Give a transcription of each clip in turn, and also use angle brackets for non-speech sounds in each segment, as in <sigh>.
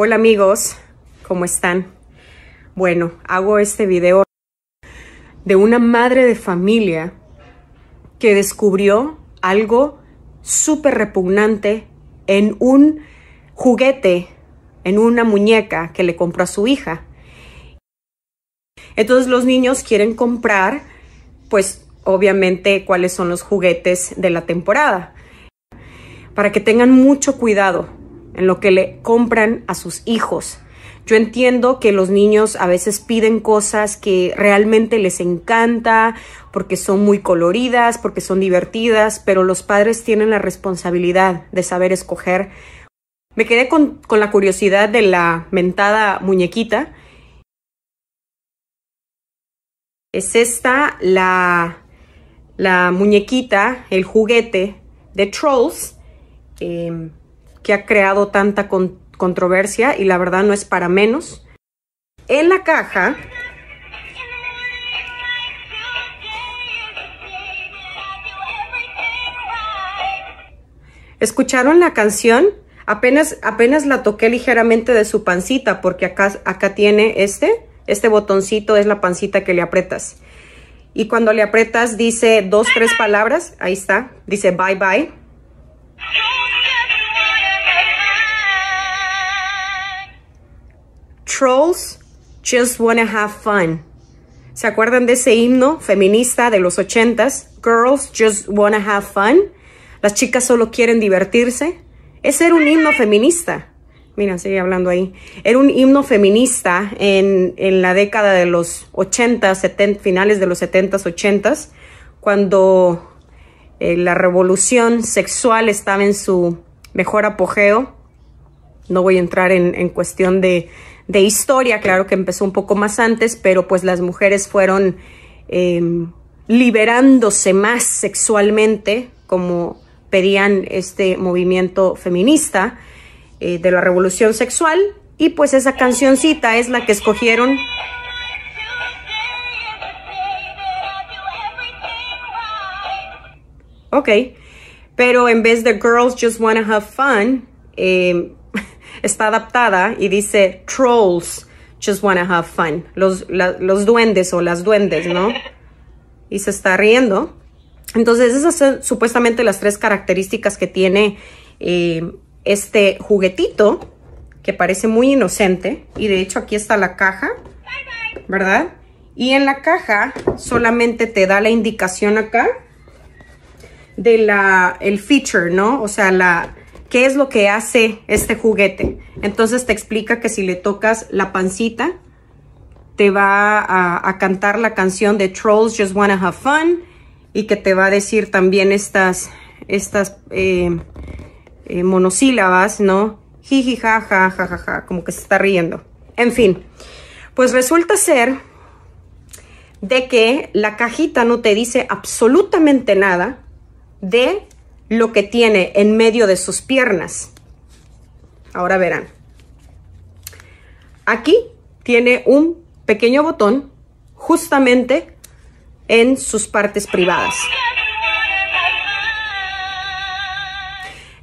Hola amigos, ¿cómo están? Bueno, hago este video de una madre de familia que descubrió algo súper repugnante en un juguete, en una muñeca que le compró a su hija. Entonces los niños quieren comprar, pues obviamente, cuáles son los juguetes de la temporada. Para que tengan mucho cuidado en lo que le compran a sus hijos. Yo entiendo que los niños a veces piden cosas que realmente les encanta, porque son muy coloridas, porque son divertidas, pero los padres tienen la responsabilidad de saber escoger. Me quedé con, la curiosidad de la mentada muñequita. Es esta la, la muñequita, el juguete de Trolls. Eh, que ha creado tanta controversia y la verdad no es para menos. En la caja ¿Escucharon la canción? Apenas, apenas la toqué ligeramente de su pancita porque acá, acá tiene este, este botoncito es la pancita que le apretas. Y cuando le apretas dice dos, tres palabras, ahí está, dice bye bye. Trolls Just Wanna Have Fun. ¿Se acuerdan de ese himno feminista de los ochentas? Girls Just Wanna Have Fun. Las chicas solo quieren divertirse. Ese era un himno feminista. Mira, sigue hablando ahí. Era un himno feminista en, en la década de los 80, 70, finales de los 70s, 80s, cuando eh, la revolución sexual estaba en su mejor apogeo. No voy a entrar en, en cuestión de, de historia, claro que empezó un poco más antes, pero pues las mujeres fueron em, liberándose más sexualmente, como pedían este movimiento feminista eh, de la revolución sexual, y pues esa cancioncita es la que escogieron. Ok, pero en vez de Girls Just Wanna Have Fun, eh, está adaptada y dice Trolls just wanna have fun. Los, los duendes o las duendes, ¿no? <laughs> Y se está riendo. Entonces, esas son supuestamente las tres características que tiene eh, este juguetito, que parece muy inocente. Y de hecho, aquí está la caja, ¿verdad? Y en la caja solamente te da la indicación acá de la, el feature, ¿no? O sea, la, qué es lo que hace este juguete. Entonces te explica que si le tocas la pancita, te va a, cantar la canción de Trolls Just Wanna Have Fun y que te va a decir también estas, estas eh, eh, monosílabas, ¿no? Jiji, ja, ja, ja, ja, ja, como que se está riendo. En fin, pues resulta ser de que la cajita no te dice absolutamente nada de lo que tiene en medio de sus piernas. Ahora verán. Aquí tiene un pequeño botón justamente en sus partes privadas.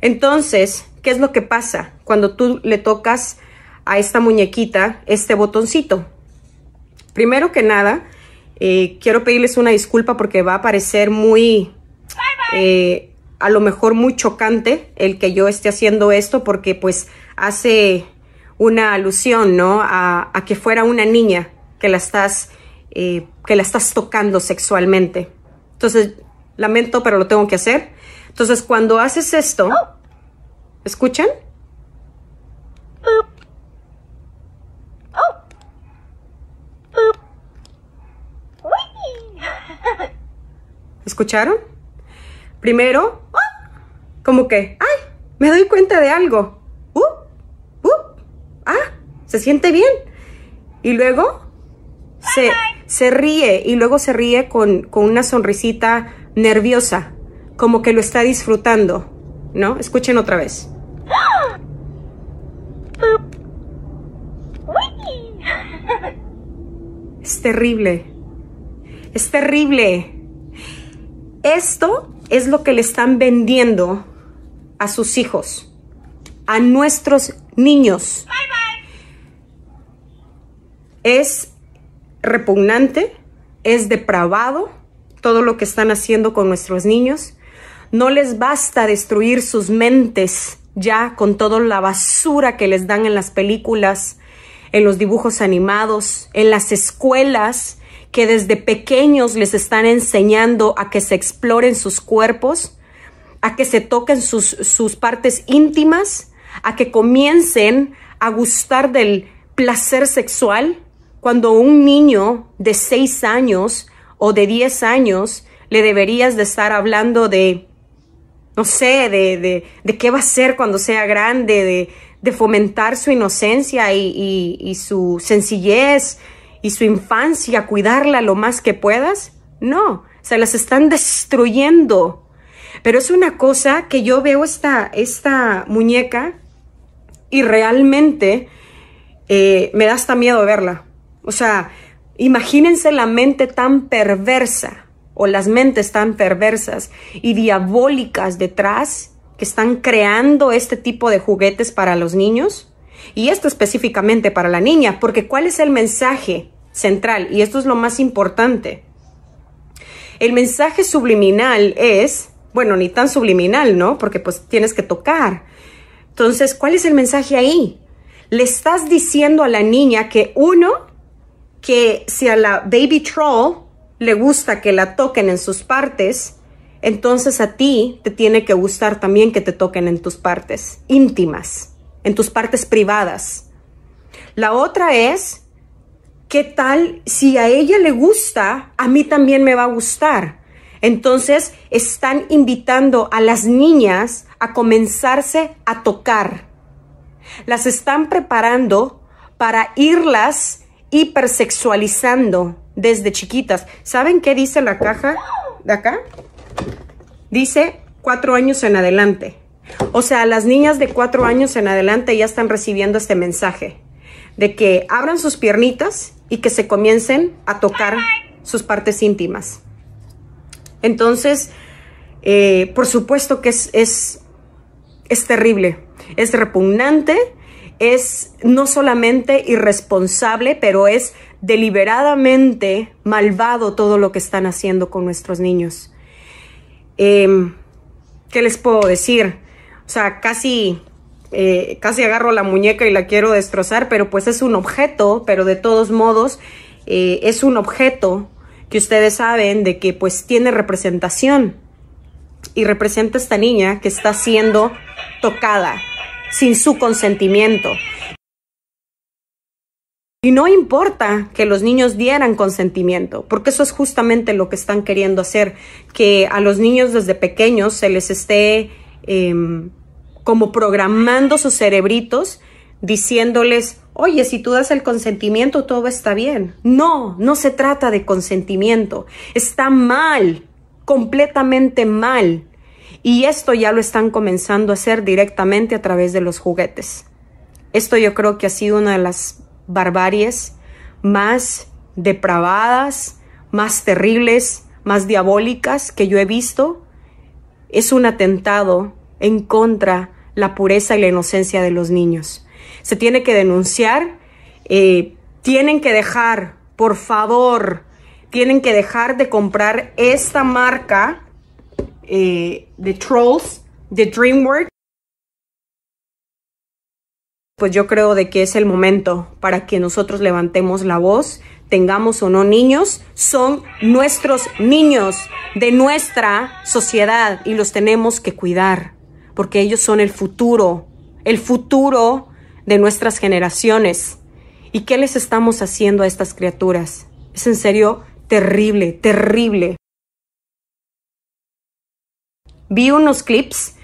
Entonces, ¿qué es lo que pasa cuando tú le tocas a esta muñequita este botoncito? Primero que nada, eh, quiero pedirles una disculpa porque va a parecer muy eh, a lo mejor muy chocante el que yo esté haciendo esto porque pues hace una alusión, ¿no? A, que fuera una niña que la estás, eh, que la estás tocando sexualmente. Entonces, lamento, pero lo tengo que hacer. Entonces, cuando haces esto, ¿escuchan? <laughs> ¿Escucharon? Primero, como que, ay, me doy cuenta de algo. Uh, uh, ah, se siente bien. Y luego se, se ríe y luego se ríe con, con una sonrisita nerviosa, como que lo está disfrutando, ¿no? Escuchen otra vez. <gasps> Es terrible. Es terrible. Esto es lo que le están vendiendo a sus hijos, a nuestros niños. Es repugnante, es depravado todo lo que están haciendo con nuestros niños. No les basta destruir sus mentes ya con toda la basura que les dan en las películas, en los dibujos animados, en las escuelas, que desde pequeños les están enseñando a que se exploren sus cuerpos, a que se toquen sus, sus partes íntimas, a que comiencen a gustar del placer sexual, cuando un niño de 6 años o de 10 años le deberías de estar hablando de no sé, de, de, qué va a ser cuando sea grande, de, de fomentar su inocencia y, su sencillez y su infancia, cuidarla lo más que puedas. No, se las están destruyendo. Pero es una cosa que yo veo esta, esta muñeca y realmente eh, me da hasta miedo verla. O sea, imagínense la mente tan perversa o las mentes tan perversas y diabólicas detrás que están creando este tipo de juguetes para los niños? Y esto específicamente para la niña, porque ¿cuál es el mensaje central? Y esto es lo más importante. El mensaje subliminal es, bueno, ni tan subliminal, ¿no? Porque pues tienes que tocar. Entonces, ¿cuál es el mensaje ahí? Le estás diciendo a la niña que uno, que si a la baby troll le gusta que la toquen en sus partes, entonces a ti te tiene que gustar también que te toquen en tus partes íntimas, en tus partes privadas. La otra es, ¿qué tal si a ella le gusta, a mí también me va a gustar? Entonces están invitando a las niñas a comenzarse a tocar. Las están preparando para irlas hipersexualizando desde chiquitas. ¿Saben qué dice la caja de acá? Dice cuatro años en adelante. O sea, las niñas de cuatro años en adelante ya están recibiendo este mensaje de que abran sus piernitas y que se comiencen a tocar sus partes íntimas. Entonces, eh, por supuesto que es, es, es terrible, es repugnante, es no solamente irresponsable, pero es deliberadamente malvado todo lo que están haciendo con nuestros niños. Em, ¿Qué les puedo decir? O sea, casi, eh, casi agarro la muñeca y la quiero destrozar, pero pues es un objeto, pero de todos modos eh, es un objeto que ustedes saben de que pues tiene representación y representa a esta niña que está siendo tocada sin su consentimiento. Y no importa que los niños dieran consentimiento, porque eso es justamente lo que están queriendo hacer, que a los niños desde pequeños se les esté em, como programando sus cerebritos, diciéndoles, oye, si tú das el consentimiento, todo está bien. No, no se trata de consentimiento. Está mal, completamente mal. Y esto ya lo están comenzando a hacer directamente a través de los juguetes. Esto yo creo que ha sido una de las barbaries más depravadas, más terribles, más diabólicas que yo he visto, es un atentado en contra la pureza y la inocencia de los niños. Se tiene que denunciar, eh, tienen que dejar, por favor, tienen que dejar de comprar esta marca eh, de Trolls, de DreamWorks, pues yo creo de que es el momento para que nosotros levantemos la voz, tengamos o no niños, son nuestros niños de nuestra sociedad y los tenemos que cuidar, porque ellos son el futuro, el futuro de nuestras generaciones. ¿Y qué les estamos haciendo a estas criaturas? Es en serio terrible, terrible. Vi unos clips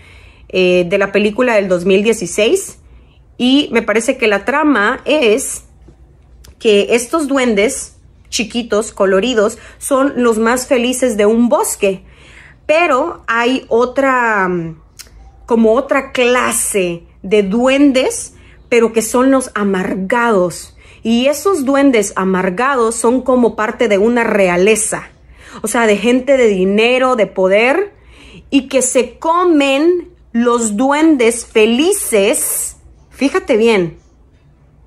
eh, de la película del 2016 y me parece que la trama es que estos duendes chiquitos, coloridos, son los más felices de un bosque. Pero hay otra, como otra clase de duendes, pero que son los amargados. Y esos duendes amargados son como parte de una realeza. O sea, de gente de dinero, de poder, y que se comen los duendes felices Fíjate bien,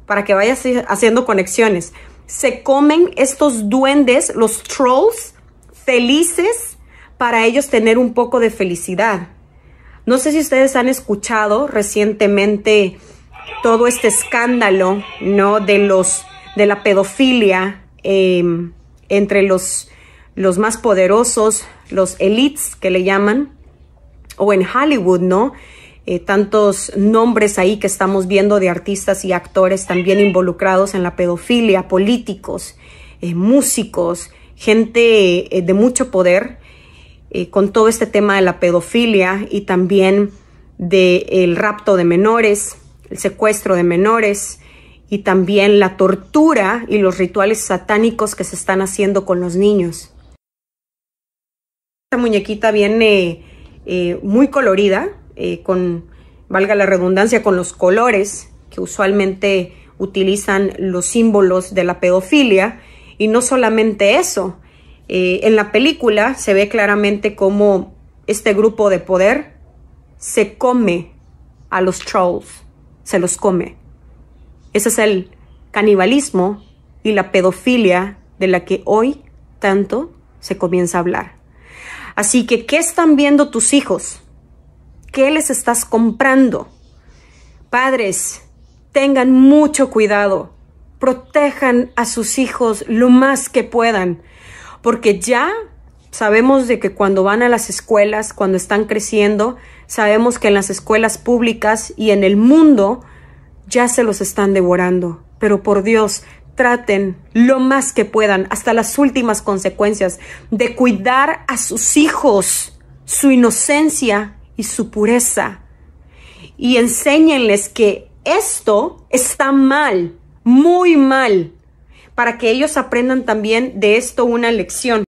para que vayas haciendo conexiones. se comen estos duendes, los trolls, felices para ellos tener un poco de felicidad. No sé si ustedes han escuchado recientemente todo este escándalo, ¿no? De los de la pedofilia em, entre los, los más poderosos, los elites que le llaman, o en Hollywood, ¿no? Eh, tantos nombres ahí que estamos viendo de artistas y actores también involucrados en la pedofilia, políticos, eh, músicos, gente eh, de mucho poder, con todo este tema de la pedofilia y también del rapto de menores, el secuestro de menores y también la tortura y los rituales satánicos que se están haciendo con los niños. Esta muñequita viene muy colorida, eh, con, valga la redundancia, con los colores que usualmente utilizan los símbolos de la pedofilia. Y no solamente eso, eh, en la película se ve claramente cómo este grupo de poder se come a los trolls, se los come. Ese es el canibalismo y la pedofilia de la que hoy tanto se comienza a hablar. Así que, ¿qué están viendo tus hijos? ¿Qué les estás comprando? Padres, tengan mucho cuidado. Protejan a sus hijos lo más que puedan, porque ya sabemos de que cuando van a las escuelas, cuando están creciendo, sabemos que en las escuelas públicas y en el mundo ya se los están devorando. Pero por Dios, traten lo más que puedan, hasta las últimas consecuencias, de cuidar a sus hijos, su inocencia y su pureza. Y enséñenles que esto está mal, muy mal, para que ellos aprendan también de esto una lección.